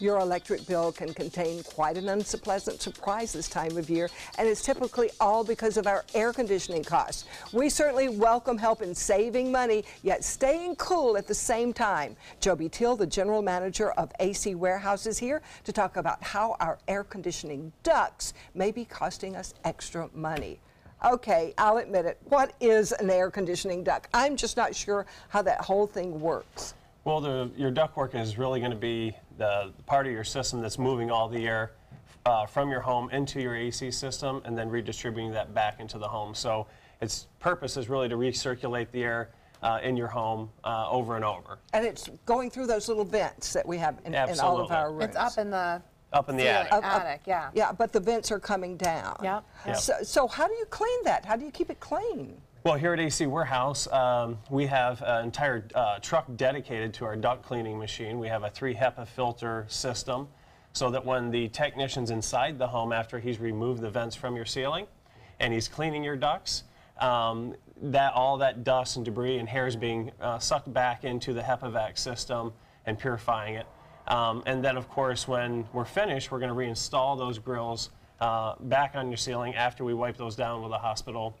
Your electric bill can contain quite an unpleasant surprise this time of year, and it's typically all because of our air conditioning costs. We certainly welcome help in saving money, yet staying cool at the same time. Joby Till, the general manager of AC Warehouse, is here to talk about how our air conditioning ducts may be costing us extra money. Okay, I'll admit it. What is an air conditioning duct? I'm just not sure how that whole thing works. Well, the, your ductwork is really going to be the part of your system that's moving all the air uh, from your home into your AC system and then redistributing that back into the home. So its purpose is really to recirculate the air uh, in your home uh, over and over. And it's going through those little vents that we have in, in all of our rooms. It's up in the Up in the ceiling- attic. Up- up- attic, yeah. Yeah, but the vents are coming down. Yep. Yep. So, so how do you clean that? How do you keep it clean? Well, here at AC Warehouse, um, we have an entire uh, truck dedicated to our duct cleaning machine. We have a three HEPA filter system so that when the technician's inside the home after he's removed the vents from your ceiling and he's cleaning your ducts, um, that all that dust and debris and hair is being uh, sucked back into the HEPA-Vac system and purifying it. Um, and then, of course, when we're finished, we're going to reinstall those grills uh, back on your ceiling after we wipe those down with a hospital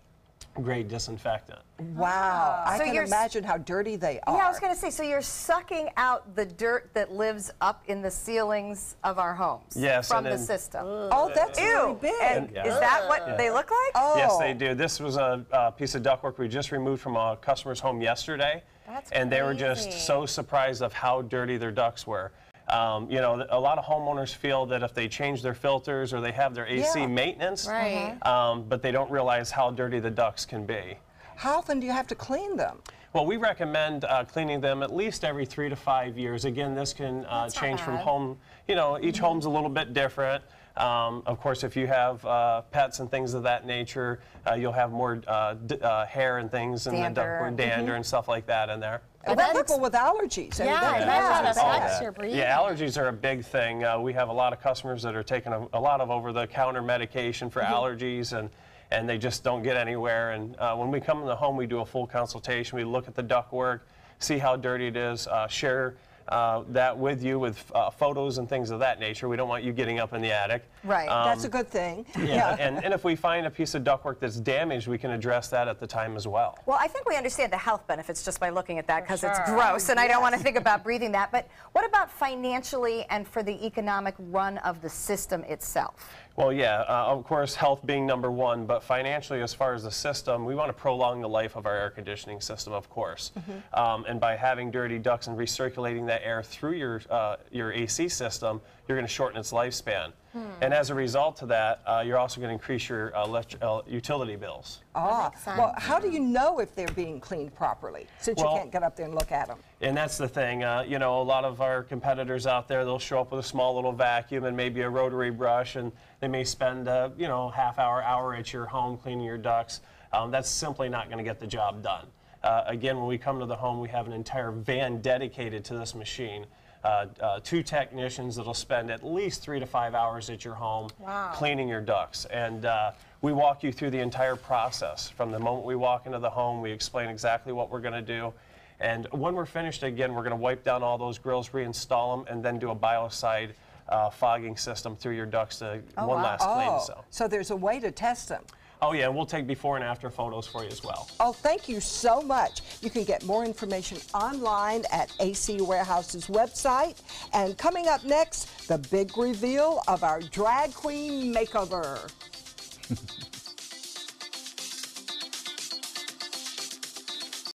grade disinfectant. Wow, ah. I So can you're imagine how dirty they are. Yeah, I was going to say, so you're sucking out the dirt that lives up in the ceilings of our homes Yes, from and the then- system. Oh, that's really Ew. big. And Yeah. is that what they look like? Oh. Yes, they do. This was a, a piece of ductwork we just removed from a customer's home yesterday. That's and they were just so surprised of how dirty their ducts were. Um, you know, a lot of homeowners feel that if they change their filters or they have their AC Yeah. maintenance, Right. um, but they don't realize how dirty the ducts can be. How often do you have to clean them? Well, we recommend uh, cleaning them at least every three to five years. Again, this can uh, change from home. You know, each Mm-hmm. home's a little bit different. Um, of course, if you have uh, pets and things of that nature, uh, you'll have more uh, d- uh, hair and things and Dander. the ductwork, dander and stuff like that in there. What that people with allergies? I mean, Yeah, that- I that imagine is affects your breathing. Yeah, allergies are a big thing. Uh, we have a lot of customers that are taking a, a lot of over-the-counter medication for allergies, and and they just don't get anywhere. And uh, when we come in the home, we do a full consultation. We look at the duct work, see how dirty it is, uh, share. Uh, that with you with uh, photos and things of that nature. We don't want you getting up in the attic. Right. That's a good thing. Yeah, and, and if we find a piece of ductwork that's damaged, we can address that at the time as well. Well, I think we understand the health benefits just by looking at that because it's gross, and I don't want to think about breathing that. But what about financially and for the economic run of the system itself? Well, yeah, uh, of course, health being number one, but financially, as far as the system, we want to prolong the life of our air conditioning system, of course. Um, and by having dirty ducts and recirculating that air through your, uh, your AC system, you're going to shorten its lifespan. And as a result of that, uh, you're also going to increase your uh, elect- uh, utility bills. Ah, well, how do you know if they're being cleaned properly since Well- you can't get up there and look at them? And that's the thing, uh, you know, a lot of our competitors out there, they'll show up with a small little vacuum and maybe a rotary brush, and they may spend, uh, you know, half hour, hour at your home cleaning your ducts. Um, that's simply not going to get the job done. Uh, again, when we come to the home, we have an entire van dedicated to this machine. Uh, uh, two technicians that'll spend at least three to five hours at your home Wow. cleaning your ducts. And uh, we walk you through the entire process. From the moment we walk into the home, we explain exactly what we're going to do. And when we're finished, again, we're going to wipe down all those grills, reinstall them, and then do a biocide uh, fogging system through your ducts to one wow. last clean. Oh, So. so there's a way to test them. Oh yeah, we'll take before and after photos for you as well. Oh, thank you so much. You can get more information online at AC Warehouse's website. And coming up next, the big reveal of our drag queen makeover.